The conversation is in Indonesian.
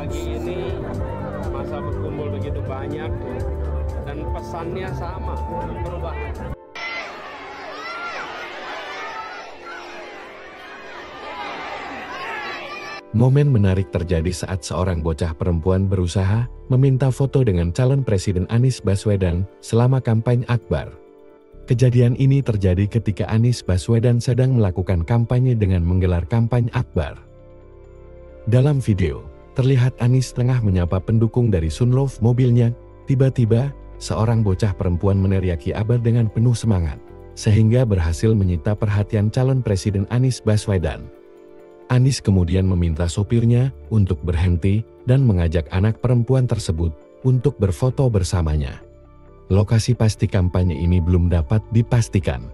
pagi ini masa berkumpul begitu banyak dan pesannya sama perubahan. Momen menarik terjadi saat seorang bocah perempuan berusaha meminta foto dengan calon Presiden Anies Baswedan selama kampanye Akbar. Kejadian ini terjadi ketika Anies Baswedan sedang melakukan kampanye dengan menggelar kampanye Akbar. Dalam video, terlihat Anies tengah menyapa pendukung dari Sunlove mobilnya. Tiba-tiba, seorang bocah perempuan meneriaki Akbar dengan penuh semangat, sehingga berhasil menyita perhatian calon Presiden Anies Baswedan. Anis kemudian meminta sopirnya untuk berhenti dan mengajak anak perempuan tersebut untuk berfoto bersamanya. Lokasi pasti kampanye ini belum dapat dipastikan.